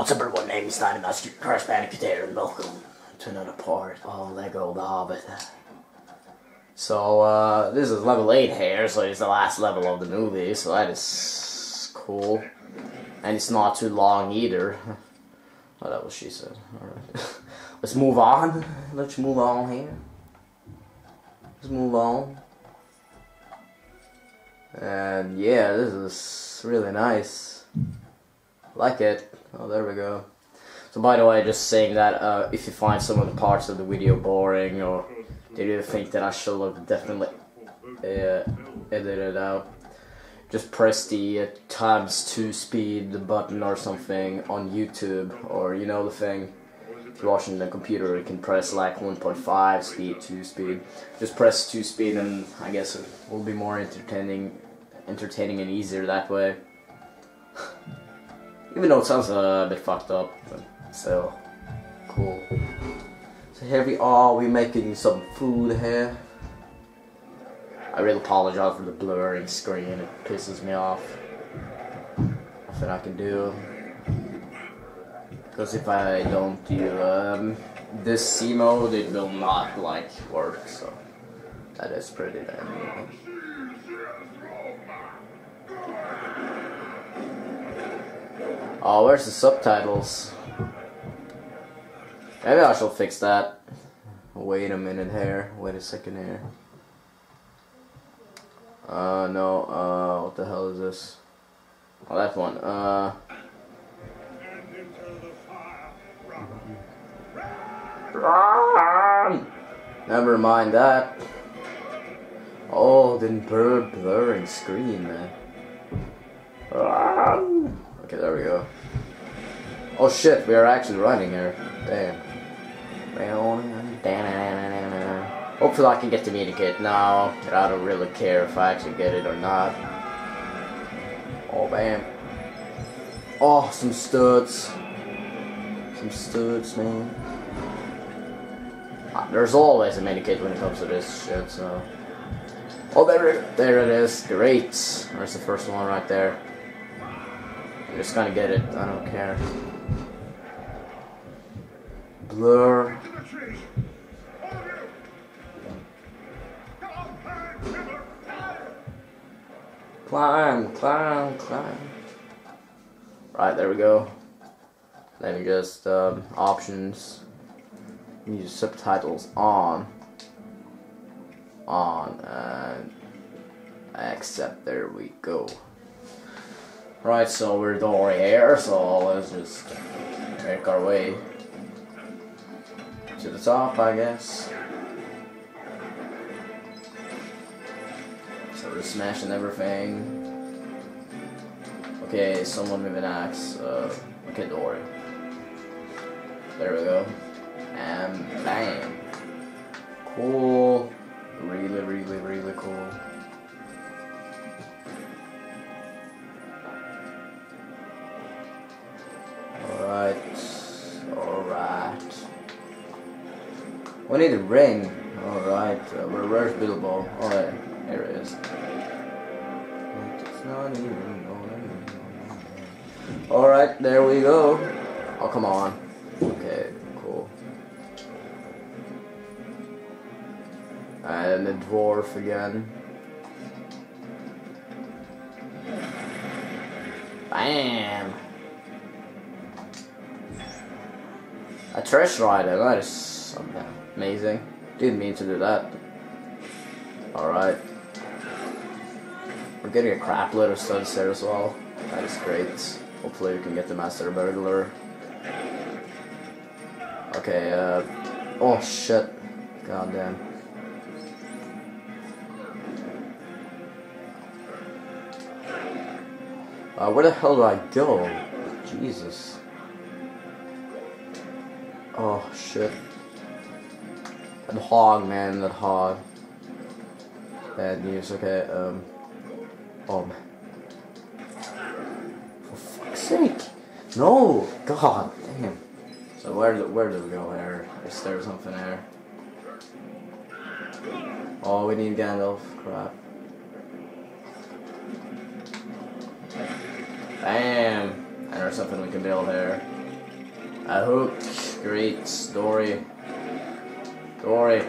What's up everyone, name is Dynamaster Crash Bandicoot here and welcome to another part of Lego The Hobbit. So, uh, this is level 8 here, so it's the last level of the movie, so that is cool. And it's not too long either. oh, that was she said. Alright. Let's move on. Let's move on here. Let's move on. And yeah, this is really nice. Like it. Oh, there we go. So by the way, just saying that uh, if you find some of the parts of the video boring or did you think that I should have definitely uh, edited out, just press the uh, times 2 speed button or something on YouTube or you know the thing. If you're watching the computer, you can press like 1.5 speed, 2 speed. Just press 2 speed and I guess it will be more entertaining, entertaining and easier that way. Even though it sounds a bit fucked up, but still cool. So here we are, we're making some food here. I really apologize for the blurring screen, it pisses me off. Nothing I can do. Because if I don't do um, this C mode, it will not like work, so that is pretty damn Oh, where's the subtitles? Maybe I shall fix that. Wait a minute here. Wait a second here. Uh, no, uh, what the hell is this? Oh, that one. Uh. Never mind that. Oh, then blur blurring screen, man. Okay, there we go. Oh shit, we are actually running here. Damn. Hopefully I can get to minikit now. but I don't really care if I actually get it or not. Oh, bam. Oh, some studs. Some studs, man. Ah, there's always a minikit when it comes to this shit, so... Oh, there there it is. Great. There's the first one right there. I'm just gonna get it. I don't care. Blur. Climb, climb, climb. Right, there we go. Let me just, um, options. Use subtitles on. On, and accept, there we go. Right, so we're already here, so let's just make our way to the top, I guess. So we're smashing everything. Okay, someone with an axe. Uh, okay, don't. There we go. And bam. Cool. Really, really, really cool. We need a ring. Alright. Uh, where, where's Bilbo? Oh, there. Here it is. Alright, there we go. Oh, come on. Okay, cool. And the dwarf again. Bam! A trash rider, that is amazing. Didn't mean to do that. Alright. We're getting a crap load of studs there as well. That is great. Hopefully we can get the Master Burglar. Okay, uh... Oh shit. God damn. Uh, where the hell do I go? Jesus. Oh shit. That hog, man, that hog. Bad news, okay, um. Oh. For fuck's sake! No! God damn. So where do, where do we go here? Is there something there? Oh, we need Gandalf. Crap. Bam! And there's something we can build here. A hook. Great. Dori.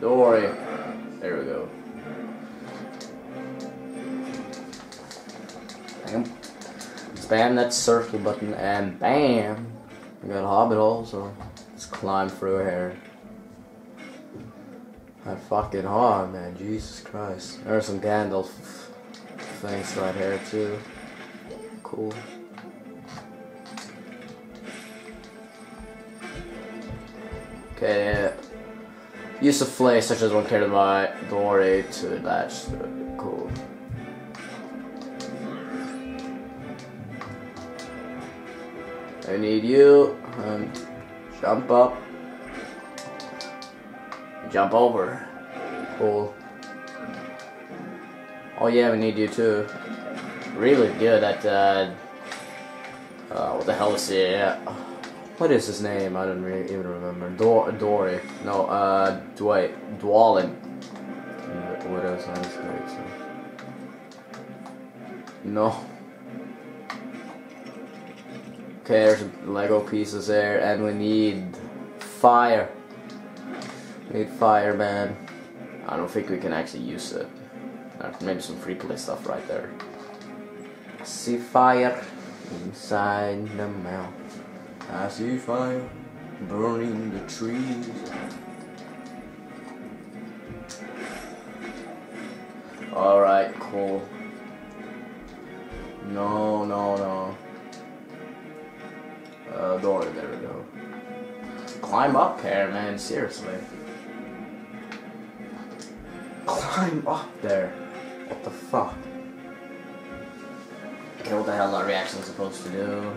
Dori. Dori. There we go. Bam. Spam that circle button and bam. We got a hobbit hole, so let's climb through here. That fucking hard, man. Jesus Christ. There's some Gandalf things right here, too. Cool. Okay. Use of flail such as one carried by Dori to latch. Cool. I need you. And jump up. Jump over. Cool. Oh yeah, we need you too. Really good at uh, uh what the hell is it? What is his name? I don't really even remember. Dor Dori. No, uh Dwight. Dwalin. What else? No. Okay, there's Lego pieces there, and we need fire. We need fire, man. I don't think we can actually use it. Maybe some free play stuff right there. See fire inside the mouth. I see fire burning the trees. Alright, cool. No, no, no. Uh, door, there we go. Climb up here, man, seriously. Climb up there. What the fuck? Okay, what the hell are reactions supposed to do?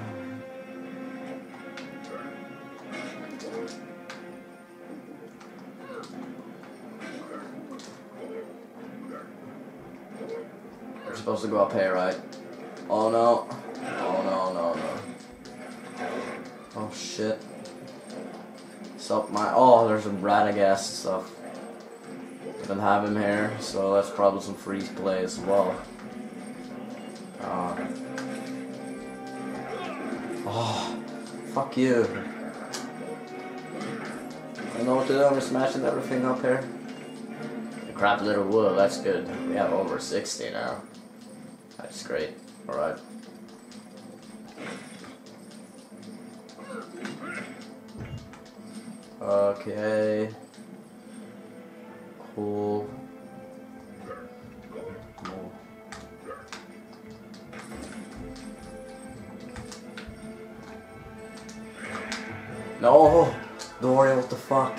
To go up here, right? Oh no. Oh no, no, no. Oh shit. Sup my oh there's some Radagast stuff. I don't have him here, so that's probably some freeze play as well. Uh, oh, fuck you. I know what to do, I'm smashing everything up here. Crap little wood, that's good. We have over 60 now. That's great. Alright. Okay. Cool. Cool. No! worry. what the fuck?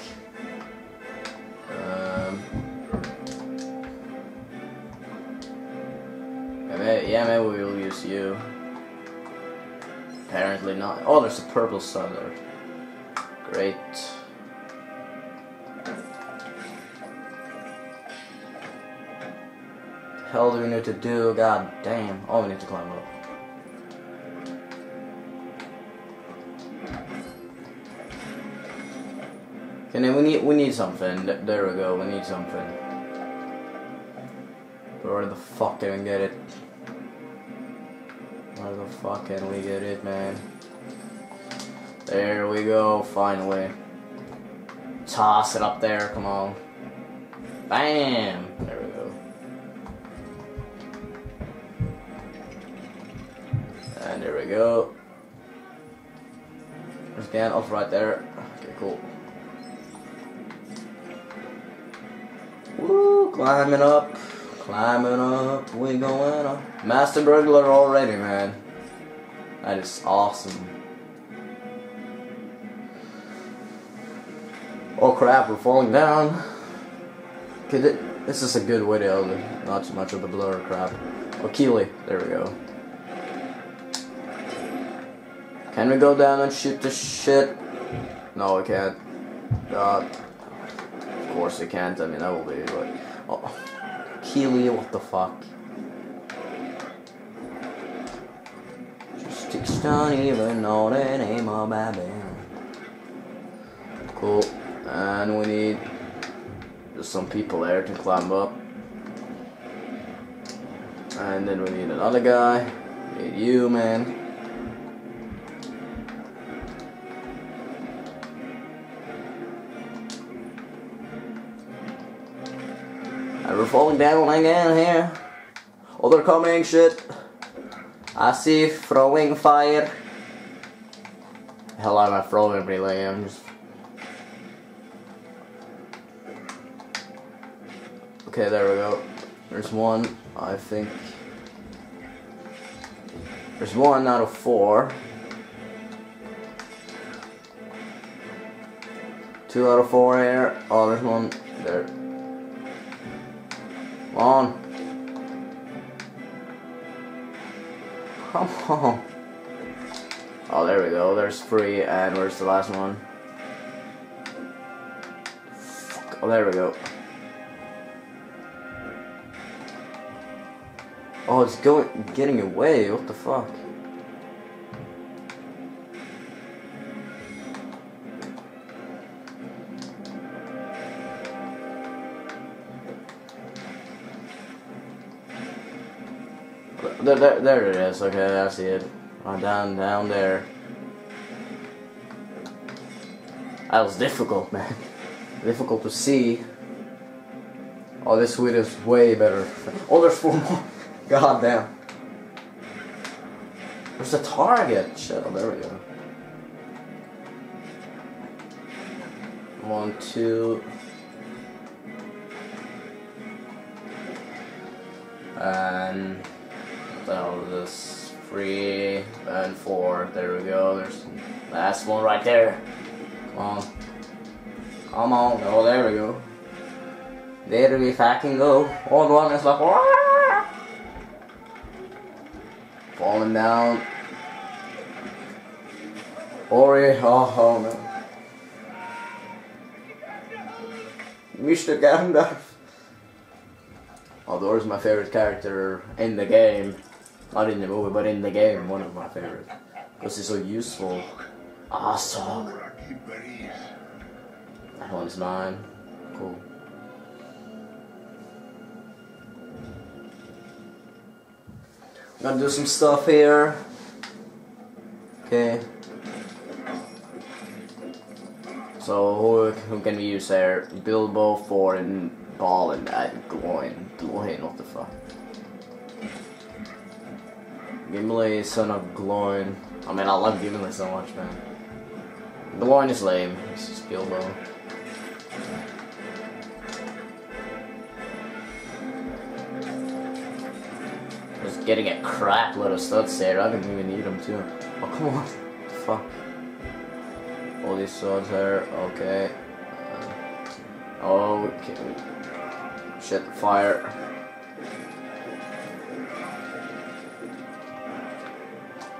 You. Apparently not. Oh, there's a purple sun there. Great. hell do we need to do? God damn. Oh, we need to climb up. Okay, we need we need something. There we go. We need something. But where the fuck can we get it? Where the fuck can we get it, man? There we go. Finally. Toss it up there. Come on. Bam. There we go. And there we go. There's Gandalf right there. Okay, cool. Woo, climbing up, climbing up, we going up. Master Burglar already, man. That is awesome. Oh crap, we're falling down. Okay, this is a good video, not too much of the blur crap. Oh, Kili, there we go. Can we go down and shoot the shit? No, we can't. God. Of course we can't, I mean, that will be, like... Oh. Kili, what the fuck? Just don't even know the name of my band. Cool. And we need just some people there to climb up. And then we need another guy. We need you, man. Falling down again here. Oh, they're coming, shit. I see throwing fire. Hell, I'm not throwing really. I'm just. Okay, there we go. There's one, I think. There's one out of four. Two out of four here. Oh, there's one there. On. Come on. Oh, there we go. There's three, and where's the last one? Fuck. Oh, there we go. Oh, it's going, getting away. What the fuck? There, there, it is. Okay, I see it. Oh, down, down there. That was difficult, man. difficult to see. Oh, this video is way better. Oh, there's four more. God damn. Where's the target? Shit, oh, there we go. One, two. And so this three and four. There we go. There's last one right there. Come on. Come on. Oh, there we go. There we fucking go. Old one is like, falling down. Ori, oh, oh no. Mr. Gandalf. Oh, Although he's my favorite character in the game. Not in the movie, but in the game, one of my favorites. Because it's so useful. Awesome. That one's mine. Cool. I'm gonna do some stuff here. Okay. So who, who can we use there? Bilbo, and Ball, and uh, Gloin. Gloin, what the fuck? Gimli, son of Gloin. I mean, I love Gimli so much, man. Gloin is lame. It's just Bilbo. Just getting a crap load of studs there. I didn't even need them too. Oh, come on. Fuck. All these swords there. Okay. Uh, oh, okay. Shit, fire.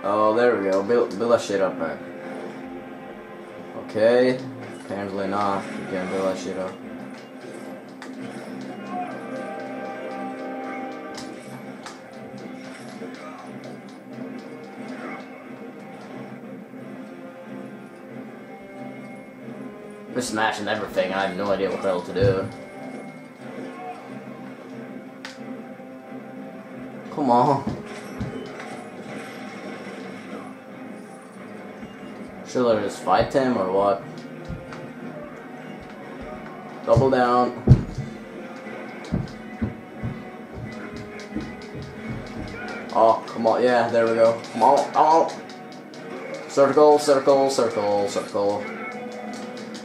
Oh, there we go. Build, build that shit up, man. Okay. Apparently not. You can't build that shit up. We're smashing everything. I have no idea what the hell to do. Come on. Should I just fight him or what? Double down. Oh, come on. Yeah, there we go. Come on, come on. Circle, circle, circle, circle.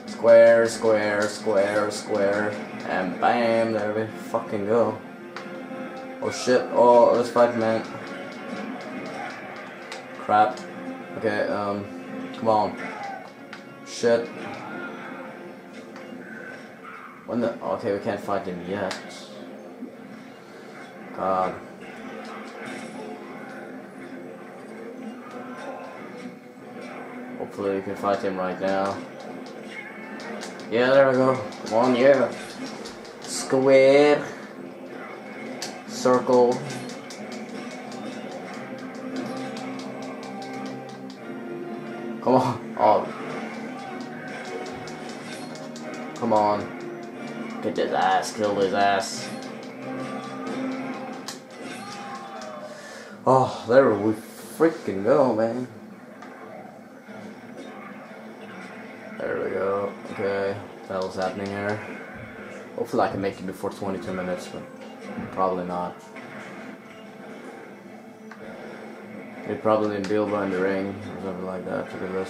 Square, square, square, square. And bam, there we fucking go. Oh shit, oh, let's fight man. Crap. Okay, um, come on. Shit. When the, okay, we can't fight him yet. God. Hopefully we can fight him right now. Yeah, there we go. Come on, yeah. Square. Circle. Come on. Oh. Come on. Get his ass. Kill his ass. Oh, there we freaking go, man. There we go. Okay. What the hell's happening here? Hopefully I can make it before 22 minutes, but probably not. Probably in Bilbo in the ring or something like that. At this.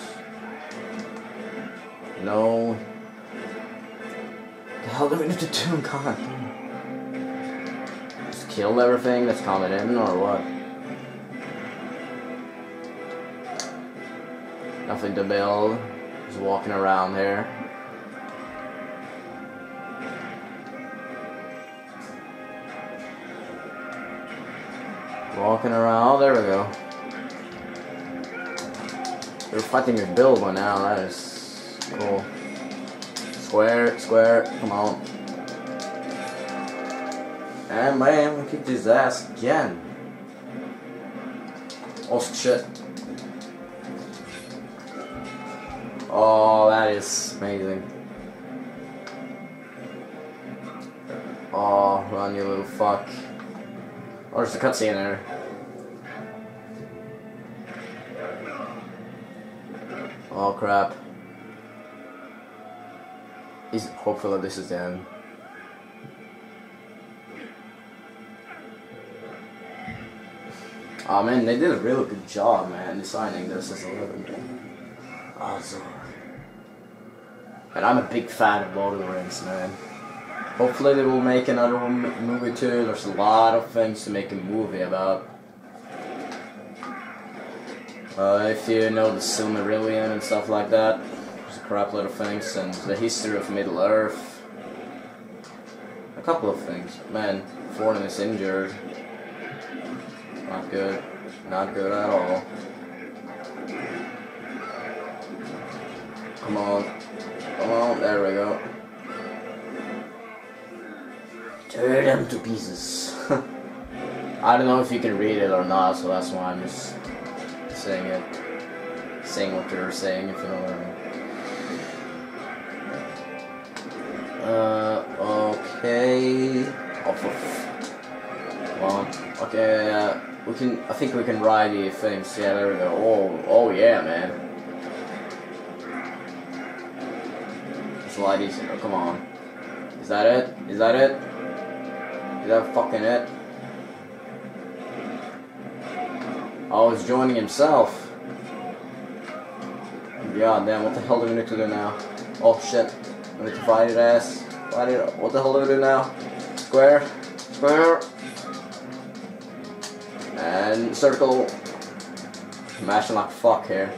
No. The hell do we need to do? God. Just kill everything that's coming in or what? Nothing to build. Just walking around here. Walking around. Oh, there we go. They're fighting with Bilbo now. That is cool. Square, square. Come on. And we kicked his ass again. Oh shit. Oh, that is amazing. Oh, run, you little fuck. Oh, there's a cutscene there. Oh crap. Is hopefully this is the end. Oh man, they did a really good job, man, designing this as a living. Awesome. Oh, and I'm a big fan of Lord of the Rings, man. Hopefully they will make another movie too. There's a lot of things to make a movie about. Uh, if you know the Silmarillion and stuff like that, there's a crap load of things, and the history of Middle Earth. A couple of things. Man, Thorin is injured. Not good. Not good at all. Come on. Come on, there we go. Tear them to pieces. I don't know if you can read it or not, so that's why I'm just saying it. Saying what they're saying, if you know what I mean. Uh, okay. Of. Well, okay, uh, we can, I think we can ride the things. Yeah, there we go. Oh, oh yeah, man. It's a lot easier. Oh, come on. Is that it? Is that it? Is that fucking it? Oh, he's joining himself. God damn, what the hell do we need to do now? Oh shit. We need to fight it ass. Fight it. What the hell do we do now? Square. Square. And circle. Mashing like fuck here.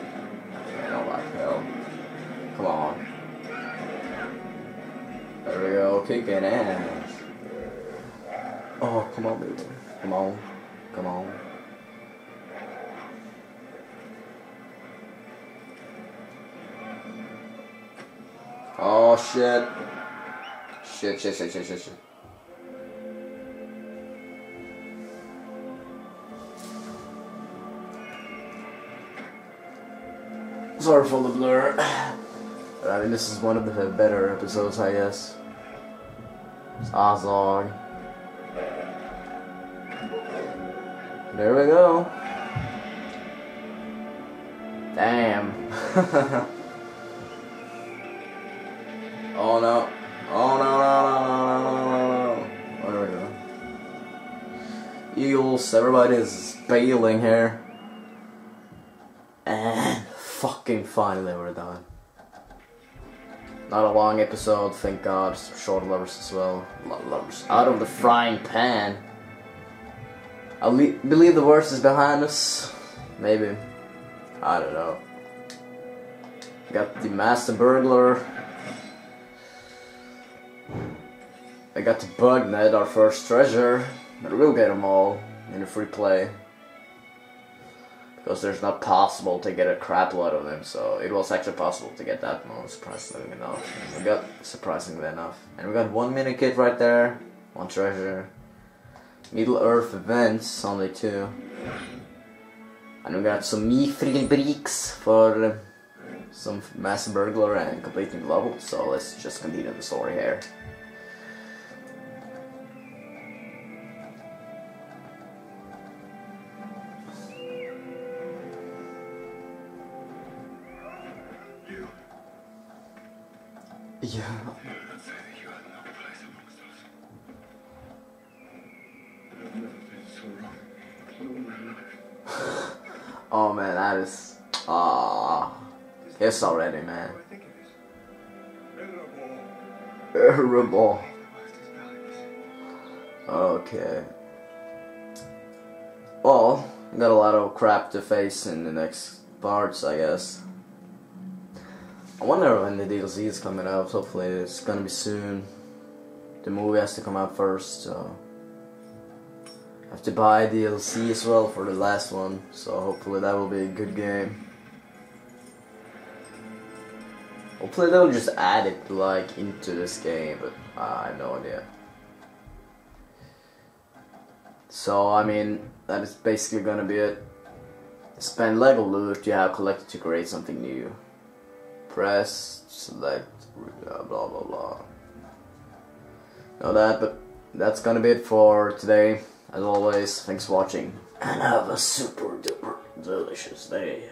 Oh like hell. Come on. There we go, kicking ass. Oh, come on, baby. Come on. Come on. Oh shit. Shit, shit, shit, shit, shit, shit. Sorry for the blur. I mean, this is one of the better episodes, I guess. It's Azog. There we go. Damn. oh no. Oh no, no, no, no, no, no, no. There we go. Eagles, everybody's bailing here. And fucking finally we're done. Not a long episode, thank God. Short lovers as well. Lovers. Out of the frying pan. I believe the worst is behind us. Maybe. I don't know. Got the Master Burglar. Got the bug net, our first treasure. But we'll get them all in a free play. Because there's not possible to get a crap load of them, so it was actually possible to get that one, surprisingly enough. We got surprisingly enough. And we got one mini kit right there, one treasure. Middle Earth events, only two. And we got some me Mithril bricks for some massive burglar and completing level. So let's just continue the story here. Yeah. oh man, that is ah, uh, it's already man. Terrible. Okay. Well, got a lot of crap to face in the next parts, I guess. I wonder when the DLC is coming out. Hopefully, it's gonna be soon. The movie has to come out first, so. I have to buy DLC as well for the last one, so hopefully that will be a good game. Hopefully they'll just add it like into this game, but I have no idea. So I mean, that is basically gonna be it. Spend Lego loot you have collected to create something new. Press, select, uh, blah blah blah. Know that, but that's gonna be it for today. As always, thanks for watching, and have a super duper delicious day.